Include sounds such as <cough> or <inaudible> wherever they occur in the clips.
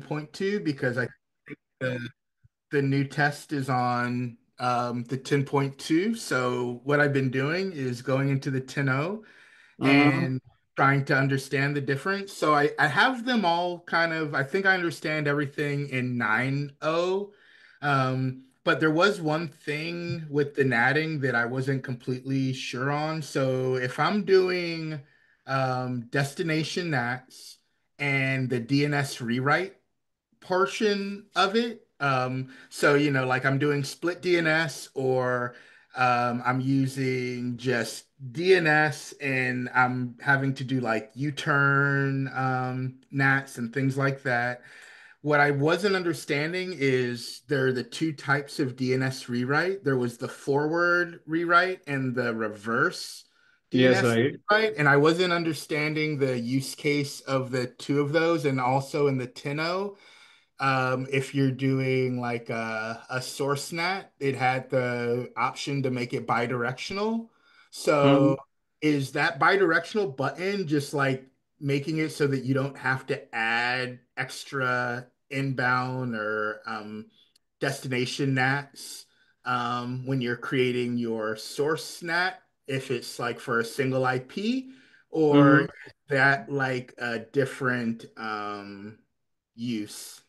10.2 because I think the, the new test is on um, the 10.2. So what I've been doing is going into the 10.0 Mm-hmm. and trying to understand the difference. So I, I have them all kind of, I think I understand everything in 9.0. Um, but there was one thing with the natting that I wasn't completely sure on. So if I'm doing um, destination nats and the DNS rewrite portion of it. Um, so, you know, like I'm doing split DNS or um, I'm using just DNS and I'm having to do like U-turn um, nats and things like that. What I wasn't understanding is there are the two types of DNS rewrite. There was the forward rewrite and the reverse Yes, DNS right. rewrite, and I wasn't understanding the use case of the two of those, and also in the 10.0 um, if you're doing like a, a source NAT, it had the option to make it bidirectional. Mm-hmm. So is that bi-directional button just like making it so that you don't have to add extra inbound or um, destination nats um, when you're creating your source NAT, if it's like for a single IP, or Mm-hmm. is that like a different um, use?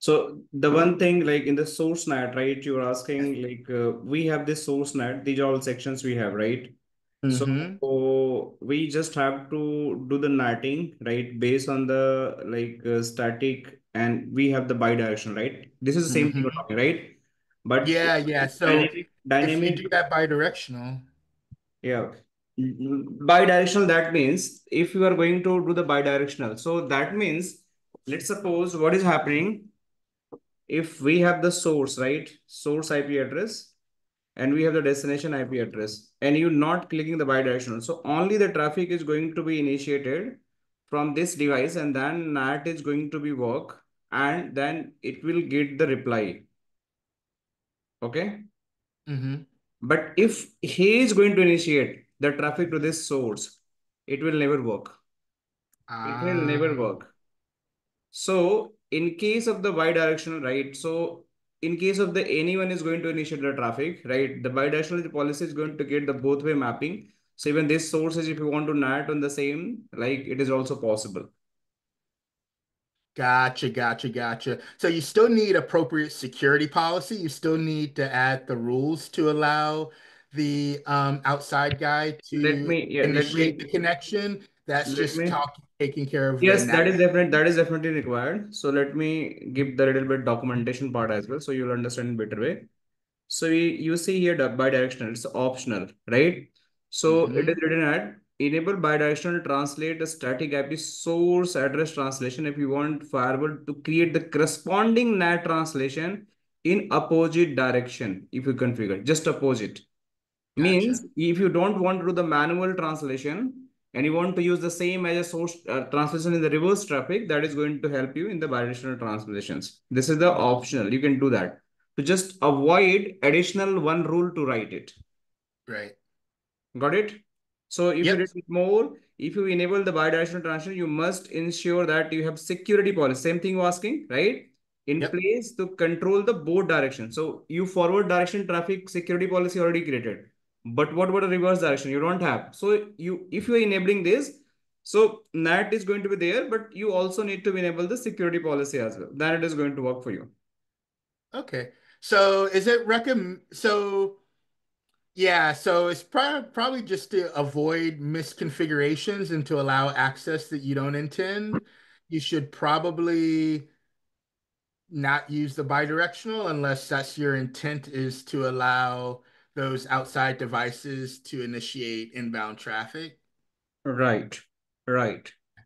So the one thing like in the source NAT, right? You're asking like uh, we have this source NAT. These are all sections we have, right? Mm-hmm. So we just have to do the netting, right? Based on the like uh, static and we have the bidirectional, right? This is the same thing Mm-hmm. talking, right? But Yeah, yeah. So dynamic, if you dynamic, do that bidirectional, yeah. Bidirectional, that means if you are going to do the bidirectional, so that means let's suppose what is happening if we have the source, right? Source IP address and we have the destination IP address and you're not clicking the bidirectional. So only the traffic is going to be initiated from this device and then NAT is going to be work and then it will get the reply. Okay. mm-hmm. But if he is going to initiate the traffic to this source, it will never work. Ah. It will never Ah, work. So in case of the bidirectional, right? So in case of the anyone is going to initiate the traffic, right? The bidirectional policy is going to get the both way mapping. So even this sources, if you want to NAT on the same, like it is also possible. gotcha, gotcha, gotcha. So you still need appropriate security policy. You still need to add the rules to allow the um, outside guy to me, yeah, initiate me, the connection. That's let just me. talking, taking care of Yes, that is definitely that is definitely required. So let me give the little bit documentation part as well, so you'll understand better way. So we, you see here the bidirectional, it's optional, right? So it is Mm-hmm. written at enable bidirectional translate a static IP source address translation if you want firewall to create the corresponding NAT translation in opposite direction if you configure, just opposite. Gotcha. Means if you don't want to do the manual translation and you want to use the same as a source uh, translation in the reverse traffic, that is going to help you in the bidirectional translations. This is the optional. You can do that to just avoid additional one rule to write it. Right. Got it? So if you Yep. did it more, if you enable the bidirectional translation, you must ensure that you have security policy. Same thing you're asking, right? In Yep. place to control the both direction. So you forward direction traffic security policy already created. But what about a reverse direction? You don't have. So you if you're enabling this, so NAT is going to be there, but you also need to enable the security policy as well. Then it is going to work for you. Okay. So is it recommend so Yeah, so it's prob probably just to avoid misconfigurations and to allow access that you don't intend. You should probably not use the bidirectional unless that's your intent is to allow those outside devices to initiate inbound traffic. Right. Right. Okay.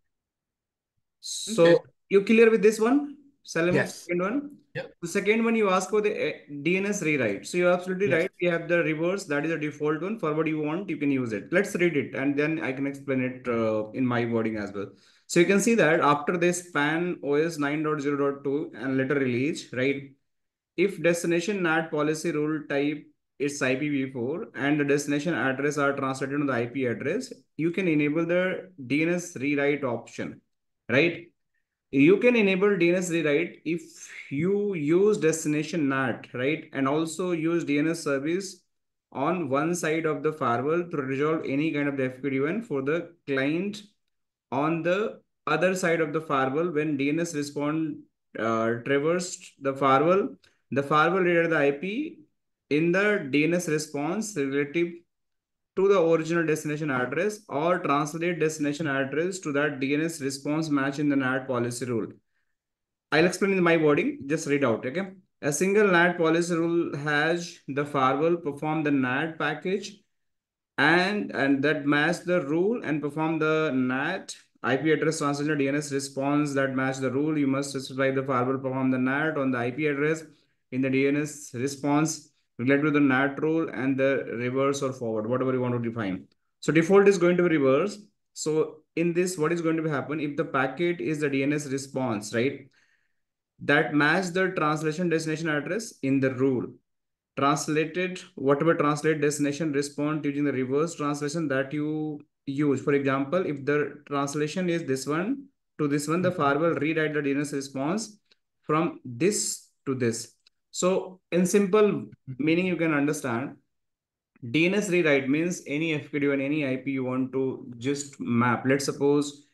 So you clear with this one? Shall I move to the Yes. second one? Yep. The second one you ask for the uh, DNS rewrite. So you're absolutely Yes. right. We have the reverse. That is the default one. Forward you want, you can use it. Let's read it and then I can explain it uh, in my wording as well. So you can see that after this PAN OS 9.0.2 and later release, right? If destination NAT policy rule type is IPv4 and the destination address are translated to the IP address, you can enable the DNS rewrite option, right? you can enable DNS rewrite if you use destination NAT, right? And also use DNS service on one side of the firewall to resolve any kind of the FQDN for the client on the other side of the firewall when DNS respond uh, traversed the firewall, the firewall read the IP in the DNS response relative to the original destination address or translate destination address to that DNS response match in the NAT policy rule. I'll explain in my wording, just read out, okay? A single NAT policy rule has the firewall perform the NAT package and, and that match the rule and perform the NAT IP address translation DNS response that match the rule. You must specify the firewall perform the NAT on the IP address in the DNS response related to the NAT rule and the reverse or forward, whatever you want to define. So default is going to be reverse. So in this, what is going to happen if the packet is the DNS response, right? That match the translation destination address in the rule. Translated, whatever translate destination respond using the reverse translation that you use. For example, if the translation is this one to this one, the mm-hmm. firewall rewrite the DNS response from this to this. So in simple mm-hmm. meaning, you can understand DNS rewrite means any FQDN any IP you want to just map. Let's suppose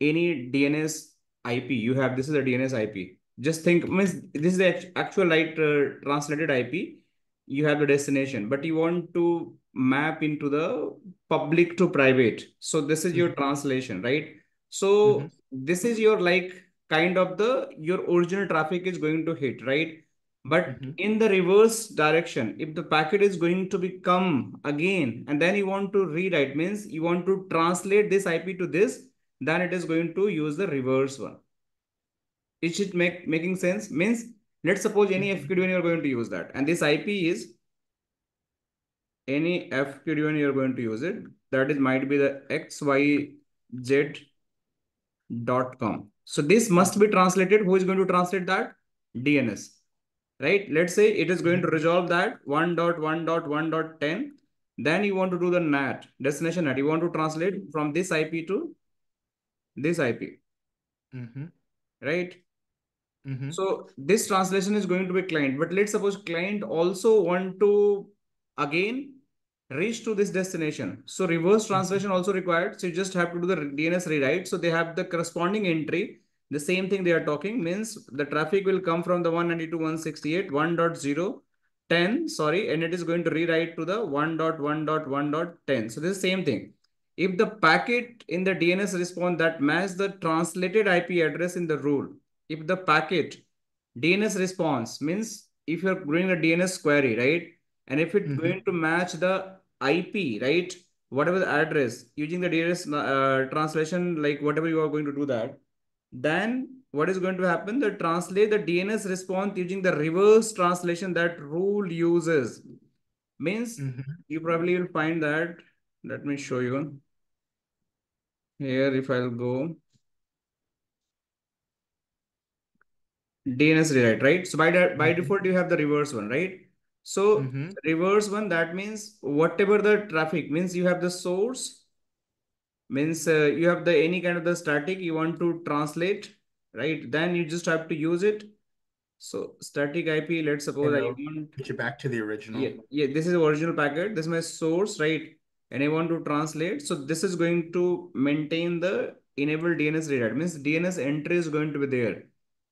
any DNS IP you have. This is a DNS IP. Just think means this is the actual light uh, translated IP. You have the destination, but you want to map into the public to private. So this is your mm-hmm. translation, right? So mm -hmm. this is your like kind of the your original traffic is going to hit, right? But mm -hmm. in the reverse direction, if the packet is going to become again, and then you want to rewrite, means you want to translate this IP to this, then it is going to use the reverse one. Is it make making sense? Means let's suppose any mm-hmm. FQDN you're going to use that, and this IP is any FQDN you're going to use it. That is might be the xyz.com. So this must be translated. Who is going to translate that? DNS right? Let's say it is going to resolve that 1.1.1.10. Then you want to do the NAT, destination NAT. You want to translate from this IP to this IP, mm -hmm. right? Mm -hmm. So this translation is going to be client, but let's suppose client also want to again reach to this destination. So reverse mm-hmm. translation also required. So you just have to do the DNS rewrite. So they have the corresponding entry the same thing they are talking means the traffic will come from the 192.168 1.0 10 sorry and it is going to rewrite to the 1.1.1.10 so this is the same thing if the packet in the dns response that match the translated ip address in the rule if the packet dns response means if you're doing a dns query right and if it's mm -hmm. going to match the ip right whatever the address using the dns uh, translation like whatever you are going to do that then what is going to happen? The translate the DNS response using the reverse translation that rule uses. Means mm -hmm. you probably will find that. Let me show you. Here, if I'll go. DNS rewrite, right? So by, that, by mm -hmm. default, you have the reverse one, right? So mm -hmm. reverse one, that means whatever the traffic means you have the source means uh, you have the any kind of the static you want to translate, right? Then you just have to use it. So static IP, let's suppose I want get you back to the original. Yeah, yeah, this is the original packet. This is my source, right? And I want to translate. So this is going to maintain the enable DNS rewrite. Means DNS entry is going to be there.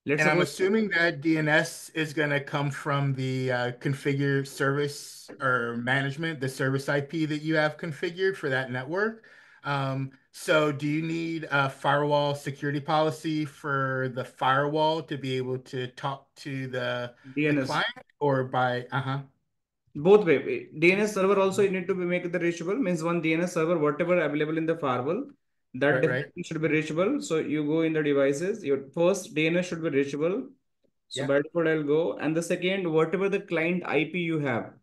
Let's and I'm assuming that DNS is going to come from the uh, configure service or management, the service IP that you have configured for that network. Um, so do you need a firewall security policy for the firewall to be able to talk to the, the client or by, uh-huh. Both way. DNS server also you need to be make the reachable means one DNS server, whatever available in the firewall, that right, right. should be reachable. So you go in the devices, your first DNS should be reachable. So yeah. by default, I'll go. And the second, whatever the client IP you have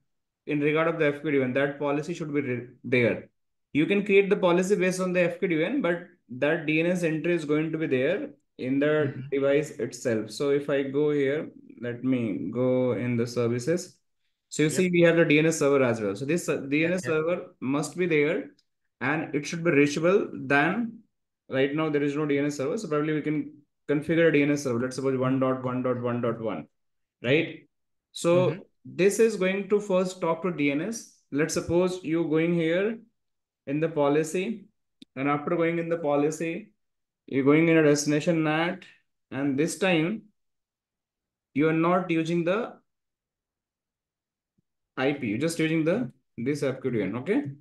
in regard of the FQDN, that policy should be there you can create the policy based on the FQDN, but that DNS entry is going to be there in the mm -hmm. device itself. So if I go here, let me go in the services. So you yep. see we have the DNS server as well. So this uh, DNS yep. server must be there and it should be reachable. Then right now there is no DNS server. So probably we can configure a DNS server. Let's suppose 1.1.1.1, right? So Mhm. this is going to first talk to DNS. Let's suppose you going here in the policy, and after going in the policy, you're going in a destination NAT, and this time you are not using the IP, you're just using the this FQDN, okay?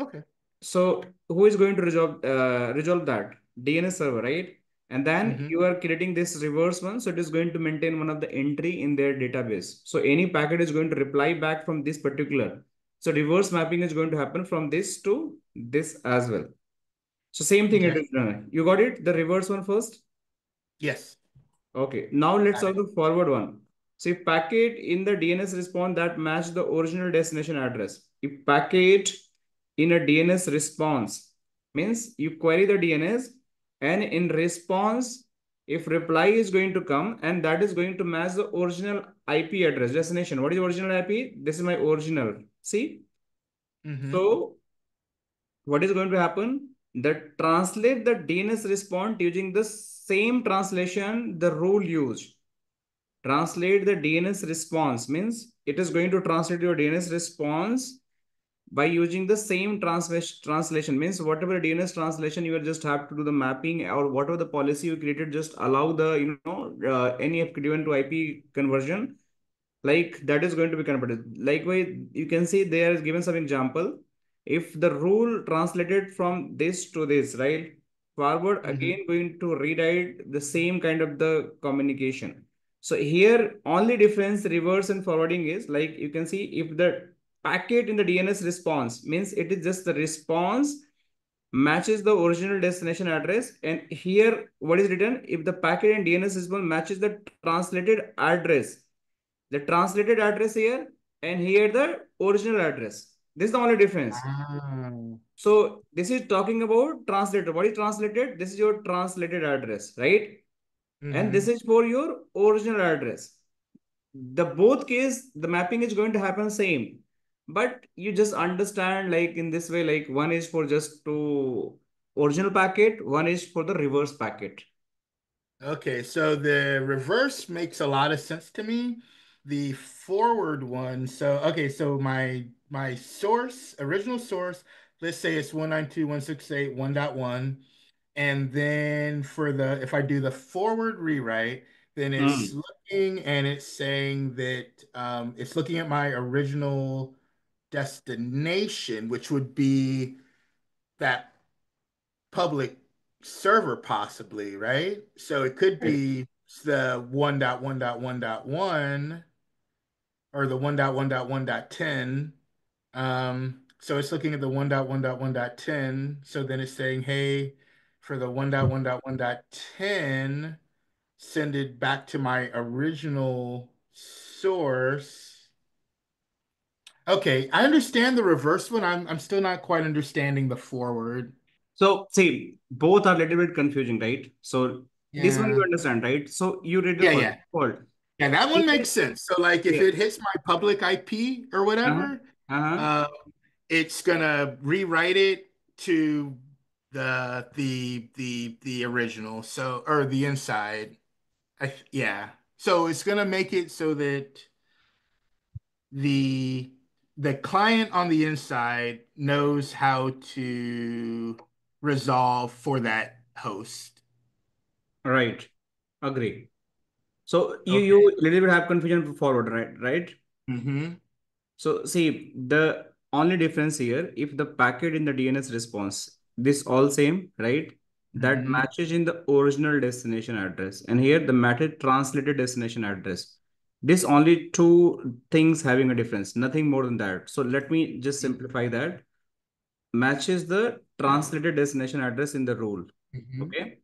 Okay. So who is going to resolve uh, resolve that? DNS server, right? And then Mhm. you are creating this reverse one. So it is going to maintain one of the entry in their database. So any packet is going to reply back from this particular. So reverse mapping is going to happen from this to this as well. So same thing it is done. You got it? The reverse one first? Yes. Okay. Now let's solve the forward one. So if packet in the DNS response that match the original destination address. If packet in a DNS response means you query the DNS and in response, if reply is going to come and that is going to match the original IP address destination. What is original IP? This is my original. See? Mhm. So what is going to happen? That translate the DNS response using the same translation the rule used. Translate the DNS response means it is going to translate your DNS response by using the same translation translation means whatever DNS translation you will just have to do the mapping or whatever the policy you created just allow the you know uh, any FQDN to IP conversion like that is going to be converted. Likewise you can see there is given some example. If the rule translated from this to this right forward Mhm. again going to rewrite the same kind of the communication. So here only difference reverse and forwarding is like you can see if the packet in the DNS response means it is just the response matches the original destination address. And here what is written? If the packet in DNS response matches the translated address the translated address here and here the original address. This is the only difference. Ah. so this is talking about translated what is translated? This is your translated address right? And this Mhm. is for your original address. The both case the mapping is going to happen same but you just understand like in this way like one is for just to original packet one is for the reverse packet Okay, so the reverse makes a lot of sense to me. The forward one, so okay, so my my source, original source, let's say it's 192.168.1.1. And then for the if I do the forward rewrite, then it's Hmm. looking and it's saying that um, it's looking at my original destination, which would be that public server possibly, right? So it could be the 1.1.1.1 or the 1.1.1.10. Um, so it's looking at the 1.1.1.10. So then it's saying, hey, for the 1.1.1.10, send it back to my original source. Okay, I understand the reverse one. I'm I'm still not quite understanding the forward. so see both are a little bit confusing right so this one you understand right so you read the Yeah, yeah. word Yeah, that one makes sense. So like if yeah it hits my public IP or uh-huh. whatever, Uh-huh. uh, it's gonna rewrite it to the the the the original. So or the inside. I yeah. So it's gonna make it so that the the client on the inside knows how to resolve for that host. right agree so you Okay. you little bit have confusion forward right right Mm-hmm. So see the only difference here, if the packet in the DNS response, this all same, right? That Mm-hmm. matches in the original destination address. And here the matted translated destination address. This only two things having a difference, nothing more than that. So let me just simplify that. Matches the translated destination address in the rule. Mm-hmm. Okay.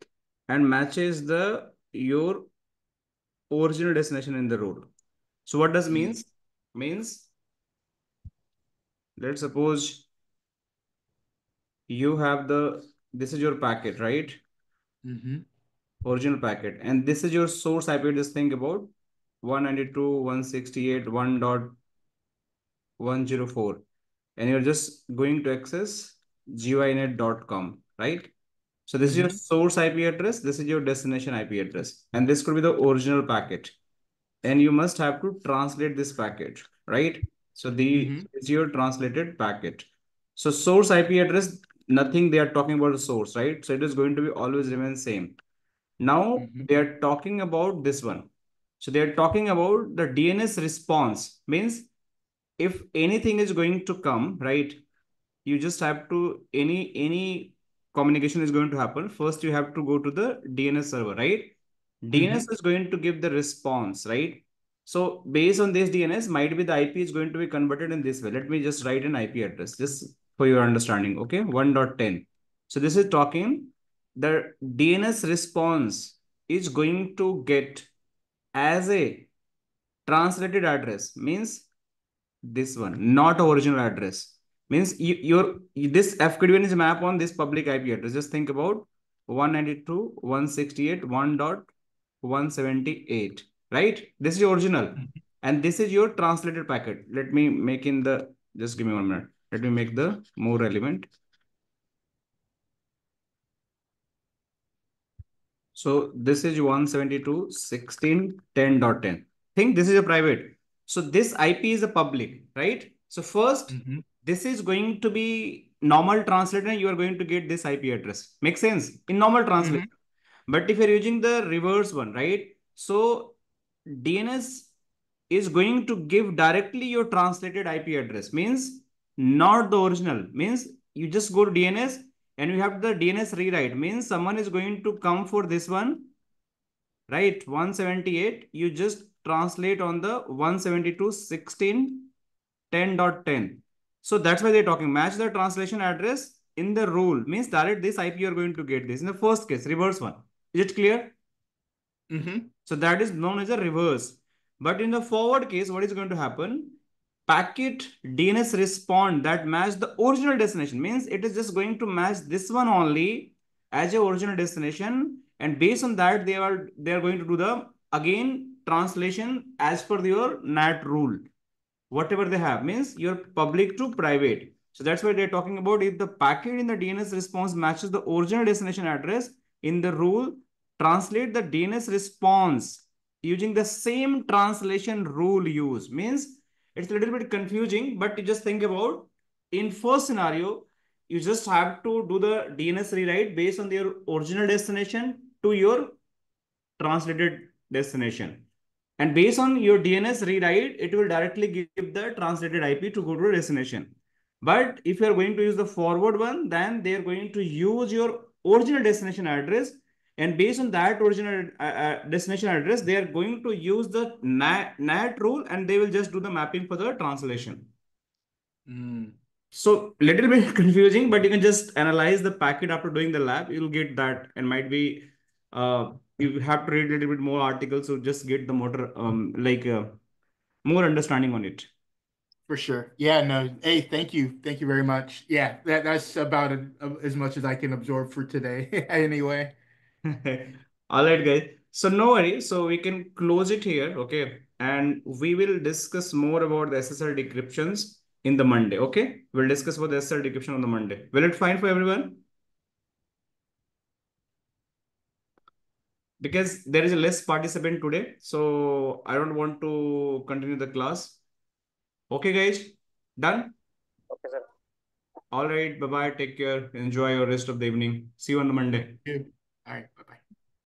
And matches the your original destination in the rule. So what does means? Means let's suppose you have the this is your packet right Mm-hmm. original packet and this is your source ip just think about 192.168.1.104 and you're just going to access ginet.com right So this mm -hmm. is your Mm-hmm. source IP address. This is your destination IP address. And this could be the original packet. And you must have to translate this packet, right? So the mm -hmm. is your translated packet. So source IP address, nothing they are talking about the source, right? So it is going to be always remain same. Now mm -hmm. they are talking about this one. So they are talking about the DNS response means if anything is going to come, right? You just have to any any communication is going to happen, first you have to go to the DNS server, right? DNS mm -hmm. is going to give the response, right? So based on this DNS, might be the IP is going to be converted in this way. Let me just write an IP address just for your understanding, okay? 1.10. So this is talking the DNS response is going to get as a translated address means this one, not original address means you, your this FQDN is map on this public IP address. Just think about 192.168.1.178, right? This is your original. And this is your translated packet. Let me make in the, just give me one minute. Let me make the more relevant. So this is 172.16.10.10. Think this is a private. So this IP is a public, right? So first, mm -hmm this is going to be normal translation and you are going to get this IP address. Makes sense in normal translation. Mm -hmm. But if you're using the reverse one, right? So DNS is going to give directly your translated IP address means not the original means you just go to DNS and you have the DNS rewrite means someone is going to come for this one, right? 178, you just translate on the 172.16 10.10 so that's why they're talking match the translation address in the rule means that this IP you're going to get this in the first case, reverse one. Is it clear? Mm -hmm. So that is known as a reverse. But in the forward case, what is going to happen? Packet DNS respond that match the original destination means it is just going to match this one only as your original destination. And based on that, they are they are going to do the again translation as per your NAT rule whatever they have means you're public to private. So that's why they're talking about if the packet in the DNS response matches the original destination address in the rule, translate the DNS response using the same translation rule use means it's a little bit confusing, but you just think about in first scenario, you just have to do the DNS rewrite based on your original destination to your translated destination. And based on your DNS rewrite, it will directly give the translated IP to go to destination. But if you are going to use the forward one, then they are going to use your original destination address. And based on that original uh, uh, destination address, they are going to use the NAT, NAT rule and they will just do the mapping for the translation. Mm. So little bit <laughs> confusing, but you can just analyze the packet after doing the lab. You'll get that. And might be uh, you have to read a little bit more articles to just get the motor um like uh, more understanding on it. For sure. Yeah no. Hey thank you. Thank you very much. Yeah that that's about a, a, as much as i can absorb for today <laughs> anyway <laughs> all right guys so no worry so we can close it here okay and we will discuss more about the ssl decryptions in the monday okay we'll discuss about the ssl decryption on the monday will it fine for everyone because there is a less participant today. So I don't want to continue the class. Okay, guys, done? Okay, sir. All right, bye-bye. Take care. Enjoy your rest of the evening. See you on the Monday. All right.